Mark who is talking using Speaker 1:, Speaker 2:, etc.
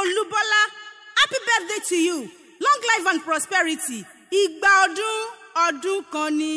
Speaker 1: Olúbọ́lá happy birthday to you long life and prosperity ìgbà ọdún ọdún kan ni.